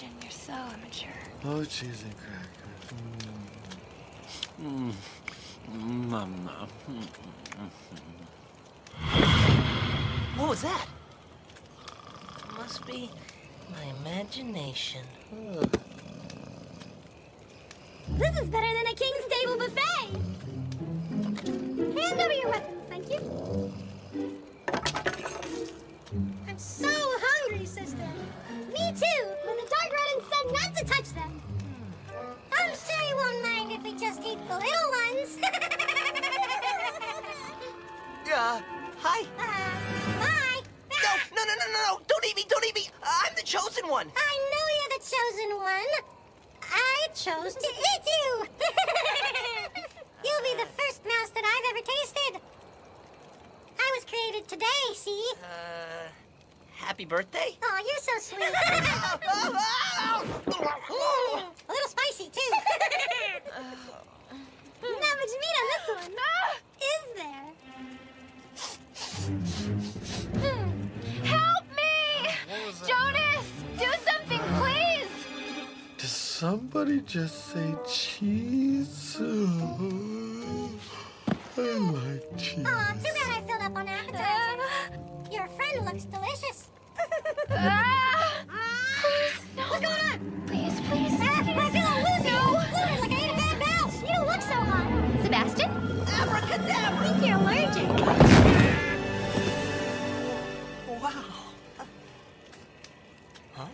Sebastian, you're so immature. Oh, cheese and crackers. Mm. Mm, Mama. What was that? Must be my imagination. This is better than a King's Table buffet! Hi. uh, bye. No, no, no, no, no, no! Don't eat me, don't eat me! I'm the chosen one! I know you're the chosen one. I chose to eat you. You'll be the first mouse that I've ever tasted. I was created today, see? Uh, happy birthday? Oh, you're so sweet. Hmm. Help me! Jonas, do something, please! Did somebody just say cheese? Oh, I like cheese. Aw, oh, too bad I filled up on appetizers. Uh, Your friend looks delicious. ah, please. What's going on? Please, please. Ah, I feel a little No. Loser, like I ate a bad mouse. You don't look so hot. Sebastian? Abracadabra! Huh?